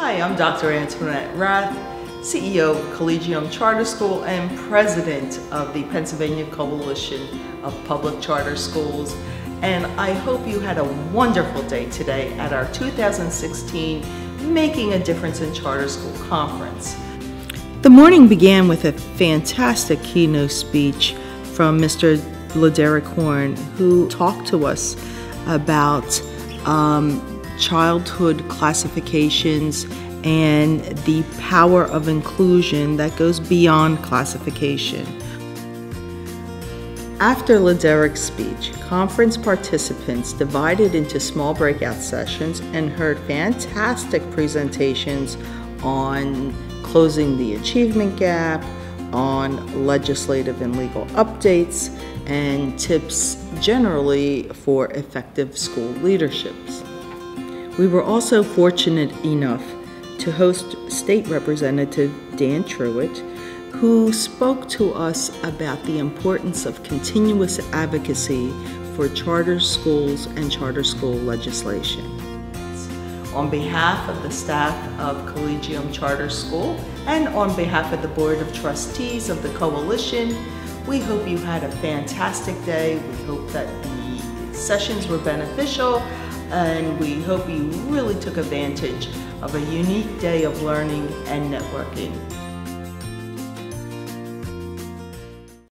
Hi, I'm Dr. Antoinette Rath, CEO of Collegium Charter School and President of the Pennsylvania Coalition of Public Charter Schools. And I hope you had a wonderful day today at our 2016 Making a Difference in Charter School Conference. The morning began with a fantastic keynote speech from Mr. Laderick Horn, who talked to us about um, childhood classifications and the power of inclusion that goes beyond classification. After Laderick's speech, conference participants divided into small breakout sessions and heard fantastic presentations on closing the achievement gap, on legislative and legal updates, and tips generally for effective school leaderships. We were also fortunate enough to host State Representative Dan Truitt, who spoke to us about the importance of continuous advocacy for charter schools and charter school legislation. On behalf of the staff of Collegium Charter School and on behalf of the Board of Trustees of the Coalition, we hope you had a fantastic day. We hope that the sessions were beneficial and we hope you really took advantage of a unique day of learning and networking.